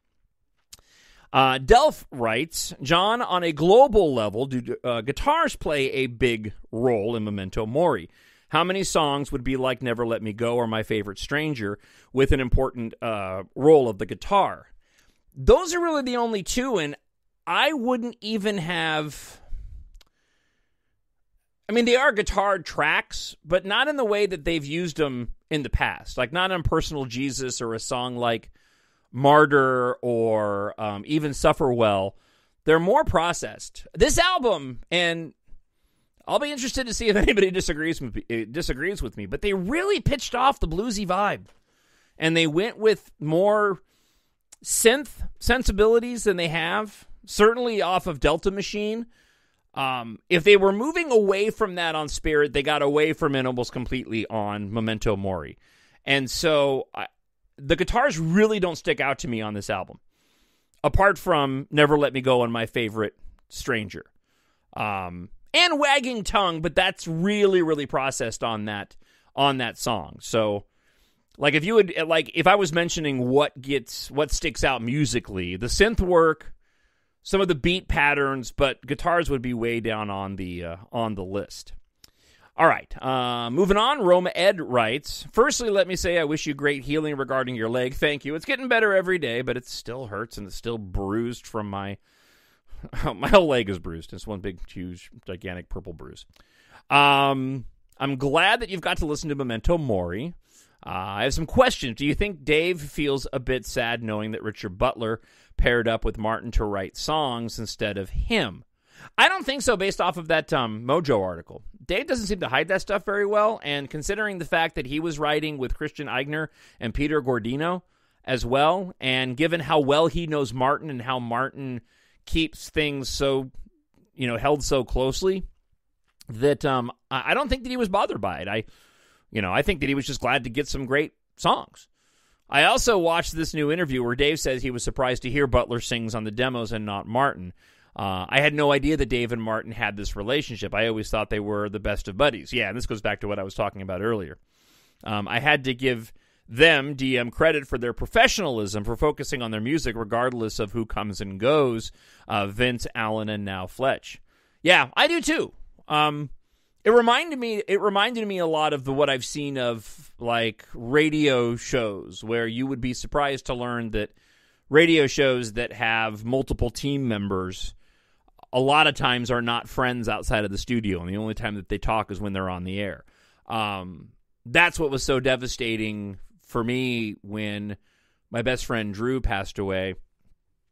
Uh, Delph writes, Jon, on a global level, do uh, guitars play a big role in Memento Mori? How many songs would be like Never Let Me Go or My Favorite Stranger with an important uh, role of the guitar? Those are really the only two, and I wouldn't even have. I mean, they are guitar tracks, but not in the way that they've used them in the past. Like, not on Personal Jesus or a song like Martyr or um, even Suffer Well, they're more processed. This album, and I'll be interested to see if anybody disagrees with me, eh, disagrees with me, but they really pitched off the bluesy vibe, and they went with more synth sensibilities than they have. Certainly off of Delta Machine. Um, if they were moving away from that on Spirit, they got away from it almost completely on Memento Mori. And so I, the guitars really don't stick out to me on this album, apart from "Never Let Me Go" and my favorite "Stranger," um, and "Wagging Tongue," but that's really really processed on that on that song. So like if you would like if I was mentioning what gets what sticks out musically, the synth work, some of the beat patterns, but guitars would be way down on the uh, on the list. All right, uh, moving on. Roma Ed writes Firstly, let me say I wish you great healing regarding your leg. Thank you. It's getting better every day, but it still hurts and it's still bruised from my. my whole leg is bruised. It's one big, huge, gigantic purple bruise. Um, I'm glad that you've got to listen to Memento Mori. Uh, I have some questions. Do you think Dave feels a bit sad knowing that Richard Butler paired up with Martin to write songs instead of him? I don't think so, based off of that um, Mojo article. Dave doesn't seem to hide that stuff very well, and considering the fact that he was writing with Christian Eigner and Peter Gordeno as well, and given how well he knows Martin and how Martin keeps things so, you know, held so closely, that um, I don't think that he was bothered by it. I, you know, I think that he was just glad to get some great songs. I also watched this new interview where Dave says he was surprised to hear Butler sings on the demos and not Martin. Uh, I had no idea that Dave and Martin had this relationship. I always thought they were the best of buddies. Yeah, and this goes back to what I was talking about earlier. Um, I had to give them, DM, credit for their professionalism for focusing on their music regardless of who comes and goes uh, Vince, Alan, and now Fletch. Yeah, I do too. Um, it reminded me. It reminded me a lot of the what I've seen of like radio shows where you would be surprised to learn that radio shows that have multiple team members a lot of times are not friends outside of the studio, and the only time that they talk is when they're on the air. Um, that's what was so devastating for me when my best friend Drew passed away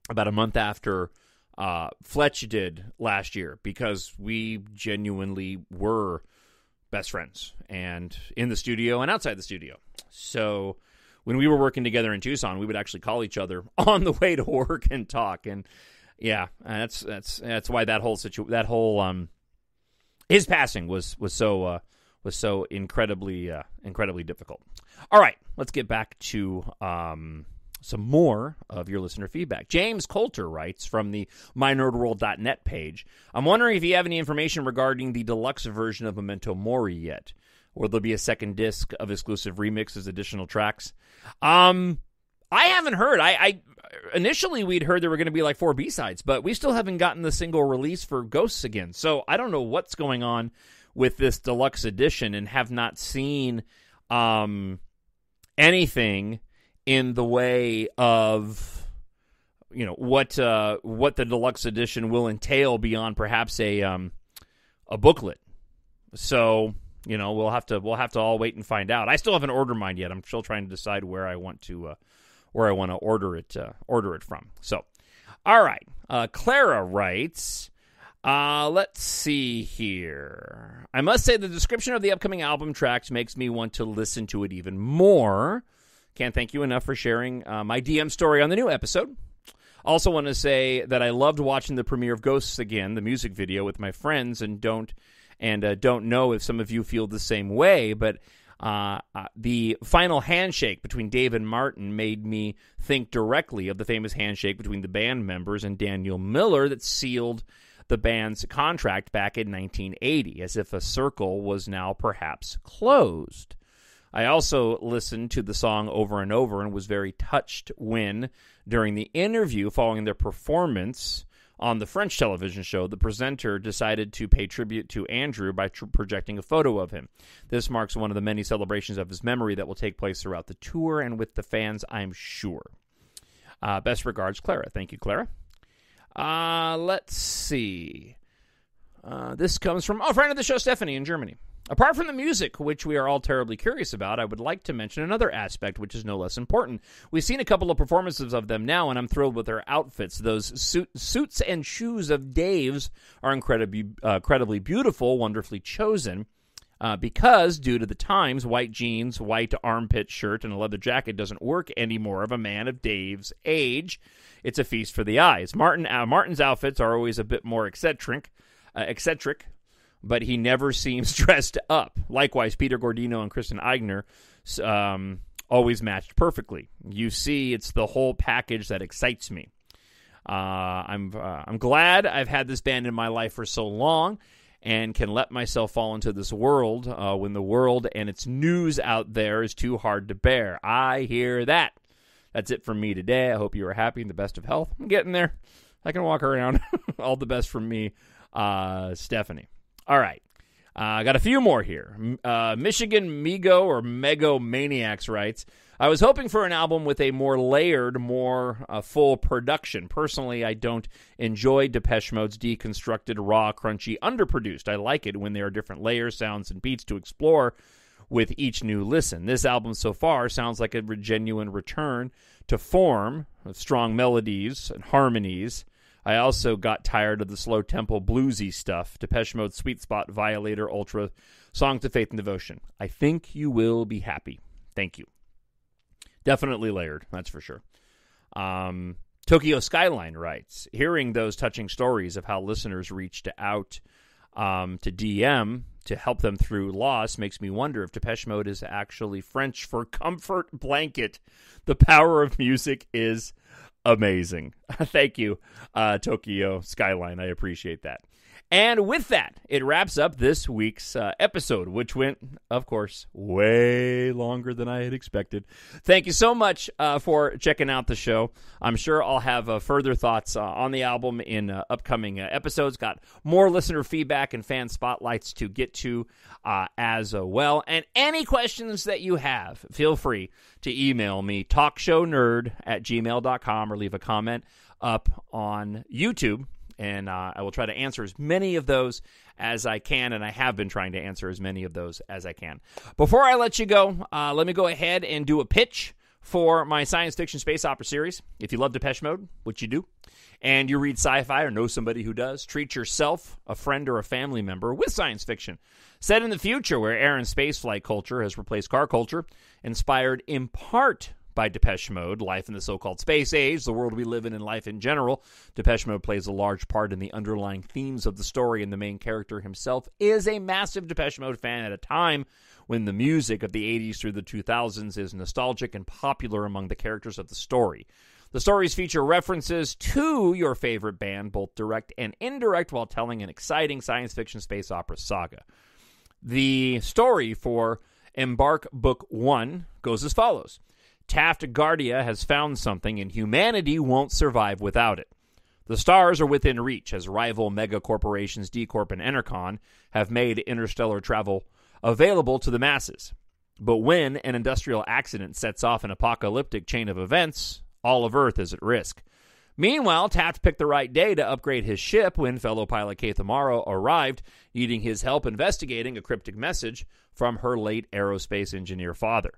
about a month after uh, Fletch did last year because we genuinely were best friends and in the studio and outside the studio. So when we were working together in Tucson, we would actually call each other on the way to work and talk. And yeah, that's that's that's why that whole situ that whole um his passing was was so uh, was so incredibly uh, incredibly difficult. All right, let's get back to um, some more of your listener feedback. James Coulter writes from the mynerdworld.net page. I'm wondering if you have any information regarding the deluxe version of Memento Mori yet. Will there be a second disc of exclusive remixes, additional tracks? Um, I haven't heard. I, I initially we'd heard there were going to be like four B sides, but we still haven't gotten the single release for Ghosts again. So I don't know what's going on with this deluxe edition, and have not seen um anything in the way of you know what uh, what the deluxe edition will entail beyond perhaps a um, a booklet. So you know we'll have to we'll have to all wait and find out. I still haven't ordered mine yet. I'm still trying to decide where I want to uh, where I want to order it uh, order it from. So all right, uh, Clara writes. Uh, let's see here. I must say the description of the upcoming album tracks makes me want to listen to it even more. Can't thank you enough for sharing uh, my DM story on the new episode. Also, want to say that I loved watching the premiere of Ghosts again, the music video, with my friends, and don't and uh, don't know if some of you feel the same way, but. Uh, uh, the final handshake between Dave and Martin made me think directly of the famous handshake between the band members and Daniel Miller that sealed the band's contract back in 1980, as if a circle was now perhaps closed. I also listened to the song over and over and was very touched when, during the interview following their performance on the French television show, the presenter decided to pay tribute to Andrew by tr- projecting a photo of him. This marks one of the many celebrations of his memory that will take place throughout the tour and with the fans, I'm sure. Uh, best regards, Clara. Thank you, Clara. Uh, let's see. Uh, this comes from, oh, friend of the show, Stephanie in Germany. Apart from the music, which we are all terribly curious about, I would like to mention another aspect which is no less important. We've seen a couple of performances of them now, and I'm thrilled with their outfits. Those suit, suits and shoes of Dave's are incredibly, uh, incredibly beautiful, wonderfully chosen. Uh, because, due to the times, white jeans, white armpit shirt, and a leather jacket doesn't work anymore of a man of Dave's age. It's a feast for the eyes. Martin uh, Martin's outfits are always a bit more eccentric, uh, eccentric, but he never seems dressed up. Likewise, Peter Gordeno and Christian Eigner um, always matched perfectly. You see, it's the whole package that excites me. Uh, I'm uh, I'm glad I've had this band in my life for so long, and can let myself fall into this world uh, when the world and its news out there is too hard to bear. I hear that. That's it from me today. I hope you are happy and the best of health. I'm getting there. I can walk around. All the best from me, uh, Stephanie. All right. I uh, got a few more here. Uh, Michigan Migo or Mego Maniacs writes I was hoping for an album with a more layered, more uh, full production. Personally, I don't enjoy Depeche Mode's deconstructed, raw, crunchy, underproduced. I like it when there are different layers, sounds, and beats to explore with each new listen. This album so far sounds like a genuine return to form, with strong melodies and harmonies. I also got tired of the slow tempo bluesy stuff. Depeche Mode, Sweet Spot, Violator, Ultra, Songs of Faith and Devotion. I think you will be happy. Thank you. Definitely layered, that's for sure. Um, Tokyo Skyline writes Hearing those touching stories of how listeners reached out um, to DM to help them through loss makes me wonder if Depeche Mode is actually French for comfort blanket. The power of music is amazing. Thank you, uh, Tokyo Skyline. I appreciate that. And with that, it wraps up this week's uh, episode, which went, of course, way longer than I had expected. Thank you so much uh, for checking out the show. I'm sure I'll have uh, further thoughts uh, on the album in uh, upcoming uh, episodes. Got more listener feedback and fan spotlights to get to as well. And any questions that you have, feel free to email me, talkshownerd at gmail.com, or leave a comment up on YouTube and uh, I will try to answer as many of those as I can, and I have been trying to answer as many of those as I can. Before I let you go, uh, let me go ahead and do a pitch for my science fiction space opera series. If you love Depeche Mode, which you do, and you read sci fi or know somebody who does, treat yourself, a friend, or a family member with science fiction. Set in the future where air and spaceflight culture has replaced car culture, inspired in part by Depeche Mode, life in the so called space age, the world we live in, and life in general. Depeche Mode plays a large part in the underlying themes of the story, and the main character himself is a massive Depeche Mode fan at a time when the music of the 80s through the 2000s is nostalgic and popular among the characters of the story. The stories feature references to your favorite band, both direct and indirect, while telling an exciting science fiction space opera saga. The story for Embark Book 1 goes as follows. Taft Guardia has found something, and humanity won't survive without it. The stars are within reach as rival megacorporations D Corp and Enercon have made interstellar travel available to the masses. But when an industrial accident sets off an apocalyptic chain of events, all of Earth is at risk. Meanwhile, Taft picked the right day to upgrade his ship when fellow pilot Amaro arrived, needing his help investigating a cryptic message from her late aerospace engineer father.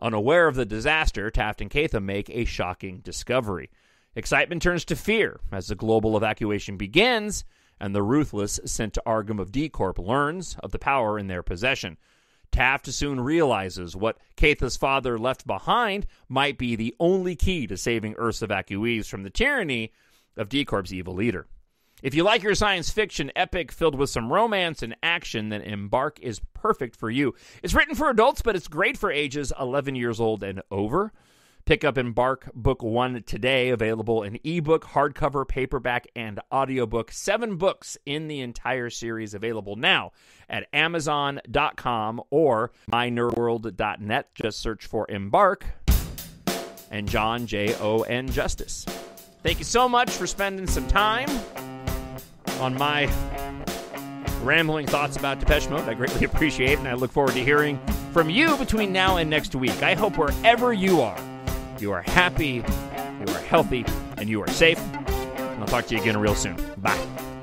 Unaware of the disaster, Taft and Catham make a shocking discovery. Excitement turns to fear as the global evacuation begins, and the ruthless sent to Argum of D Corp learns of the power in their possession. Taft soon realizes what Catha's father left behind might be the only key to saving Earth's evacuees from the tyranny of D Corp's evil leader. If you like your science fiction epic filled with some romance and action, then Embark is perfect for you. It's written for adults, but it's great for ages 11 years old and over. Pick up Embark Book 1 today, available in ebook, hardcover, paperback, and audiobook. Seven books in the entire series available now at Amazon.com or mynerdworld.net. Just search for Embark and Jon J. O. N. Justice. Thank you so much for spending some time on my rambling thoughts about Depeche Mode. I greatly appreciate it, and I look forward to hearing from you between now and next week. I hope wherever you are, you are happy, you are healthy, and you are safe. And I'll talk to you again real soon. Bye.